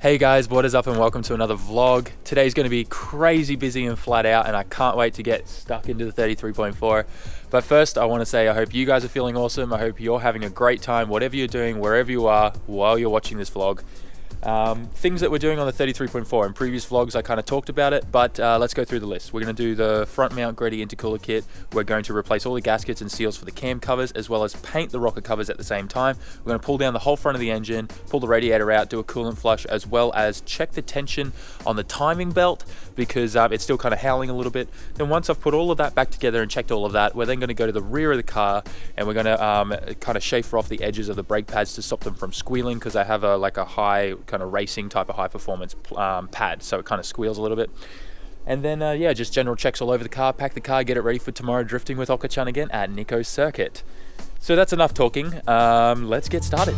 Hey guys, what is up and welcome to another vlog. Today's going to be crazy busy and flat out and I can't wait to get stuck into the 33.4. But first I want to say I hope you guys are feeling awesome. I hope you're having a great time, whatever you're doing, wherever you are, while you're watching this vlog. Um, things that we're doing on the 33.4. In previous vlogs, I kind of talked about it, but uh, let's go through the list. We're going to do the front mount Greddy intercooler kit. We're going to replace all the gaskets and seals for the cam covers, as well as paint the rocker covers at the same time. We're going to pull down the whole front of the engine, pull the radiator out, do a coolant flush, as well as check the tension on the timing belt because um, it's still kind of howling a little bit. Then once I've put all of that back together and checked all of that, we're then going to go to the rear of the car and we're going to um, kind of chafer off the edges of the brake pads to stop them from squealing because I have a like a high kind of racing type of high performance um, pad, so it kind of squeals a little bit. And then, uh, yeah, just general checks all over the car, pack the car, get it ready for tomorrow drifting with Oka-chan again at Nikko Circuit. So that's enough talking. Um, let's get started.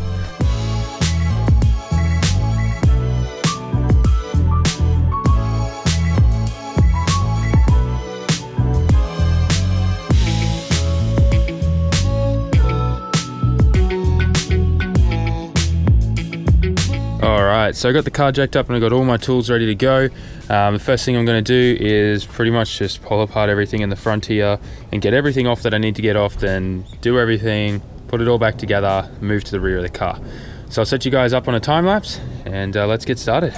Alright, so I got the car jacked up and I got all my tools ready to go. Um, the first thing I'm going to do is pretty much just pull apart everything in the front here and get everything off that I need to get off, then do everything, put it all back together, move to the rear of the car. So I'll set you guys up on a time lapse and uh, let's get started.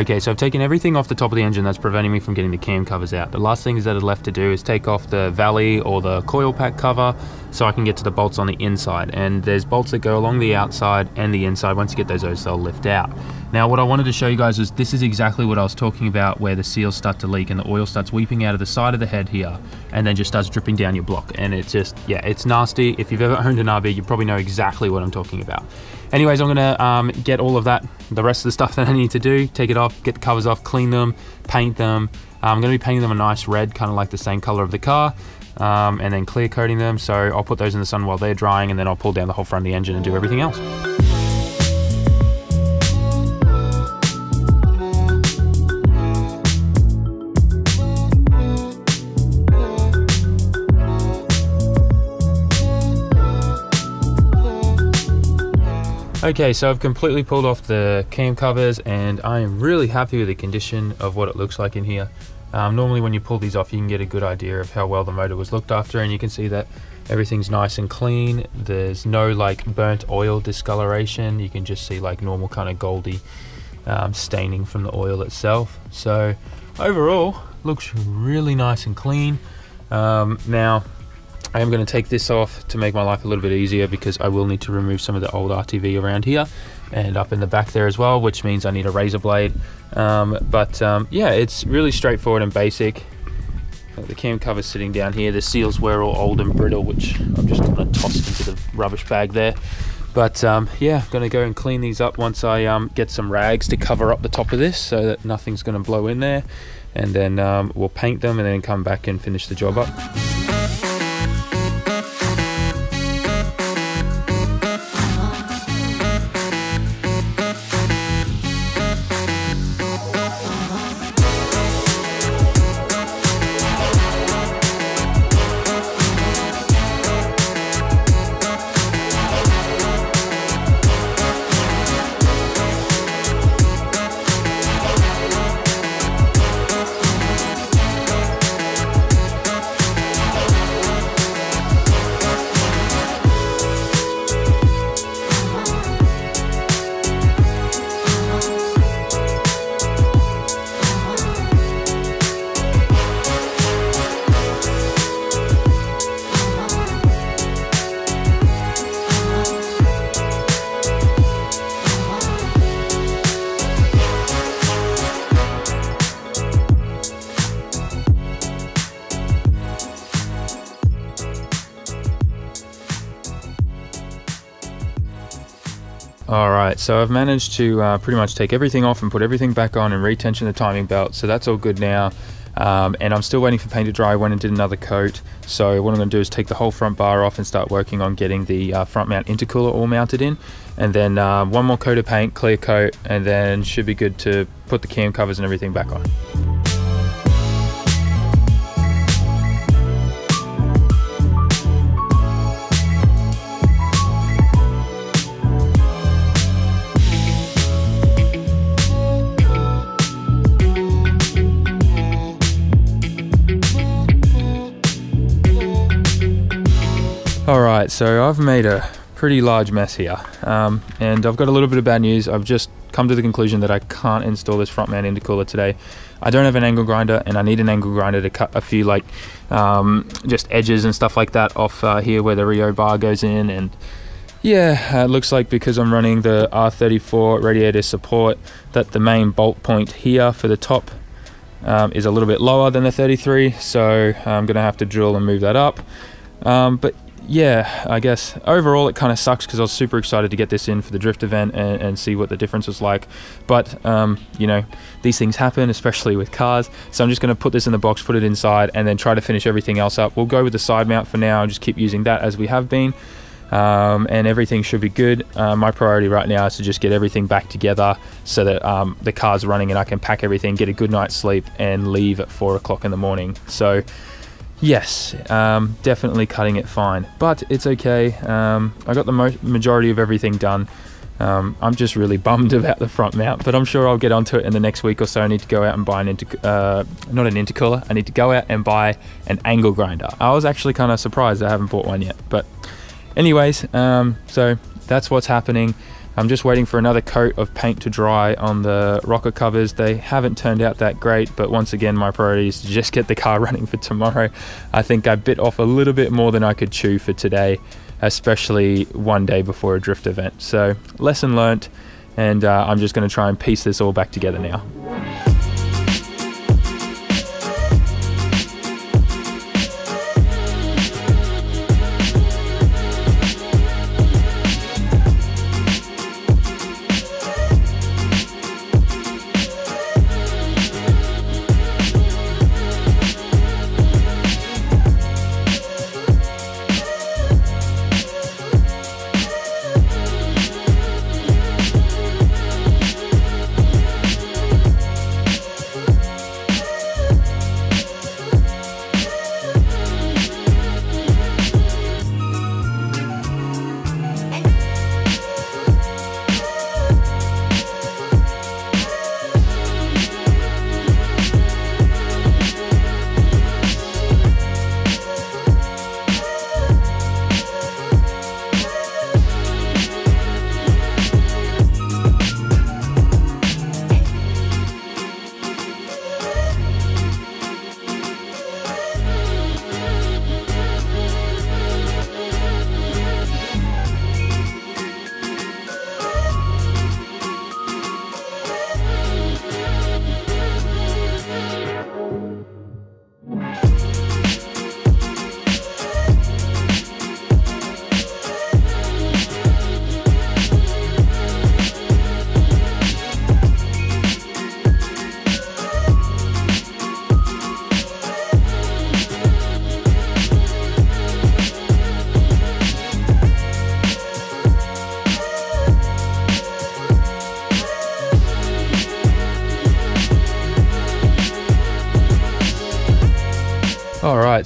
Okay, so I've taken everything off the top of the engine that's preventing me from getting the cam covers out. The last things that are left to do is take off the valley or the coil pack cover so I can get to the bolts on the inside. And there's bolts that go along the outside and the inside. Once you get those, those they'll lift out. Now, what I wanted to show you guys is this is exactly what I was talking about where the seals start to leak and the oil starts weeping out of the side of the head here and then just starts dripping down your block. And it's just, yeah, it's nasty. If you've ever owned an RB, you probably know exactly what I'm talking about. Anyways, I'm gonna um, get all of that, the rest of the stuff that I need to do, take it off, get the covers off, clean them, paint them. I'm gonna be painting them a nice red, kind of like the same color of the car, um, and then clear coating them. So I'll put those in the sun while they're drying, and then I'll pull down the whole front of the engine and do everything else. Okay, so I've completely pulled off the cam covers and I am really happy with the condition of what it looks like in here. Um, normally when you pull these off you can get a good idea of how well the motor was looked after and you can see that everything's nice and clean. There's no like burnt oil discoloration. You can just see like normal kind of goldy um, staining from the oil itself. So overall looks really nice and clean. Um, now I am going to take this off to make my life a little bit easier because I will need to remove some of the old RTV around here and up in the back there as well, which means I need a razor blade. Um, but um, yeah, it's really straightforward and basic. The cam cover sitting down here. The seals were all old and brittle, which I'm just going to toss into the rubbish bag there. But um, yeah, I'm going to go and clean these up once I um, get some rags to cover up the top of this so that nothing's going to blow in there. And then um, we'll paint them and then come back and finish the job up. So I've managed to uh, pretty much take everything off and put everything back on and retension the timing belt, so that's all good now. Um, and I'm still waiting for paint to dry. I went and did another coat. So what I'm going to do is take the whole front bar off and start working on getting the uh, front mount intercooler all mounted in. And then uh, one more coat of paint, clear coat, and then should be good to put the cam covers and everything back on. Alright, so I've made a pretty large mess here um, and I've got a little bit of bad news. I've just come to the conclusion that I can't install this front mount intercooler today. I don't have an angle grinder and I need an angle grinder to cut a few like um, just edges and stuff like that off uh, here where the Rio bar goes in and yeah, it looks like because I'm running the R34 radiator support that the main bolt point here for the top um, is a little bit lower than the 33 so I'm gonna have to drill and move that up um, but yeah, I guess overall it kind of sucks because I was super excited to get this in for the drift event and, and see what the difference was like. But, um, you know, these things happen, especially with cars. So I'm just going to put this in the box, put it inside, and then try to finish everything else up. We'll go with the side mount for now, and just keep using that as we have been. Um, and everything should be good. Uh, my priority right now is to just get everything back together so that um, the car's running and I can pack everything, get a good night's sleep, and leave at four o'clock in the morning. So Yes, um, definitely cutting it fine, but it's okay. Um, I got the majority of everything done. Um, I'm just really bummed about the front mount, but I'm sure I'll get onto it in the next week or so. I need to go out and buy an inter uh, not an intercooler. I need to go out and buy an angle grinder. I was actually kind of surprised I haven't bought one yet, but anyways, um, so that's what's happening. I'm just waiting for another coat of paint to dry on the rocker covers. They haven't turned out that great, but once again, my priority is to just get the car running for tomorrow. I think I bit off a little bit more than I could chew for today, especially one day before a drift event. So lesson learnt, and uh, I'm just gonna try and piece this all back together now.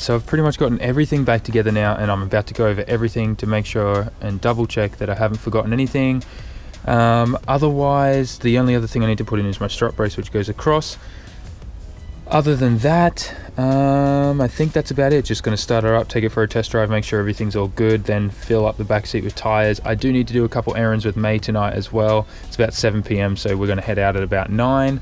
So I've pretty much gotten everything back together now and I'm about to go over everything to make sure and double check that I haven't forgotten anything. Um, otherwise, the only other thing I need to put in is my strut brace which goes across. Other than that, um, I think that's about it. Just going to start her up, take it for a test drive, make sure everything's all good, then fill up the back seat with tires. I do need to do a couple errands with May tonight as well. It's about 7 p.m., so we're going to head out at about 9.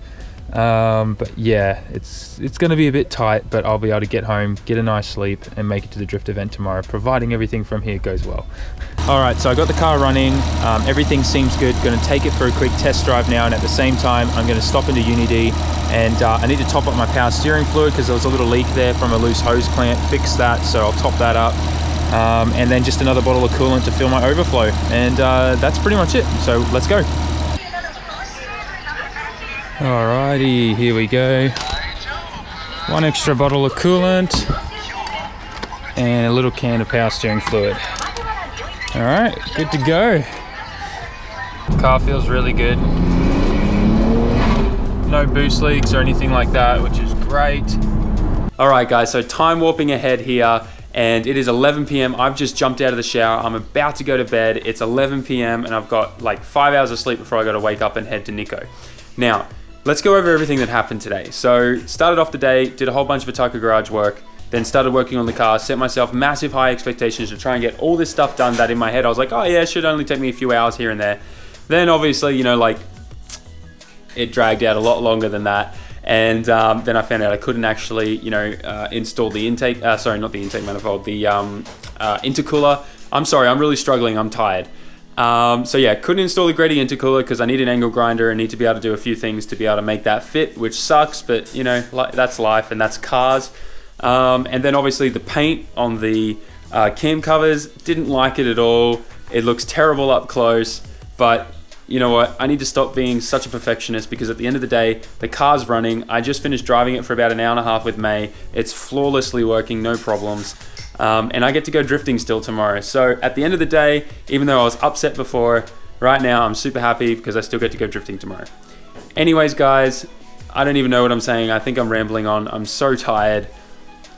Um, but yeah, it's it's going to be a bit tight, but I'll be able to get home, get a nice sleep, and make it to the drift event tomorrow, providing everything from here goes well. All right, so I got the car running. Um, everything seems good. Going to take it for a quick test drive now, and at the same time, I'm going to stop into Unidi, and uh, I need to top up my power steering fluid because there was a little leak there from a loose hose clamp. Fix that, so I'll top that up. Um, and then just another bottle of coolant to fill my overflow, and uh, that's pretty much it. So let's go. Alrighty, here we go. One extra bottle of coolant. and a little can of power steering fluid. All right, good to go. Car feels really good. No boost leaks or anything like that, which is great. All right, guys, so time warping ahead here and it is 11 p.m. I've just jumped out of the shower. I'm about to go to bed. It's 11 p.m. and I've got like five hours of sleep before I got to wake up and head to Nikko. Now, let's go over everything that happened today. So, started off the day, did a whole bunch of Ataka garage work, then started working on the car, set myself massive high expectations to try and get all this stuff done that in my head I was like, oh yeah, it should only take me a few hours here and there. Then obviously, you know, like it dragged out a lot longer than that. And um, then I found out I couldn't actually, you know, uh, install the intake. Uh, sorry, not the intake manifold, the um, uh, intercooler. I'm sorry, I'm really struggling. I'm tired. Um, so yeah, couldn't install the Greddy intercooler because I need an angle grinder and need to be able to do a few things to be able to make that fit, which sucks. But you know, that's life and that's cars. Um, and then obviously the paint on the uh, cam covers didn't like it at all. It looks terrible up close, but you know what, I need to stop being such a perfectionist because at the end of the day, the car's running. I just finished driving it for about an hour and a half with May. It's flawlessly working, no problems. Um, and I get to go drifting still tomorrow. So at the end of the day, even though I was upset before, right now I'm super happy because I still get to go drifting tomorrow. Anyways, guys, I don't even know what I'm saying. I think I'm rambling on. I'm so tired.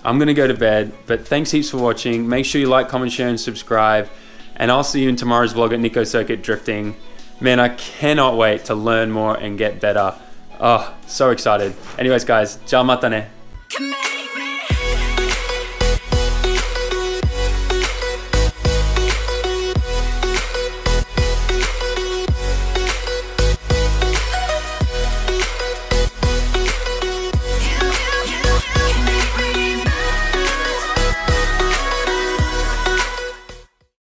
I'm going to go to bed, but thanks heaps for watching. Make sure you like, comment, share, and subscribe. And I'll see you in tomorrow's vlog at Nikko Circuit Drifting. Man, I cannot wait to learn more and get better. Oh, so excited. Anyways, guys, ciao matane.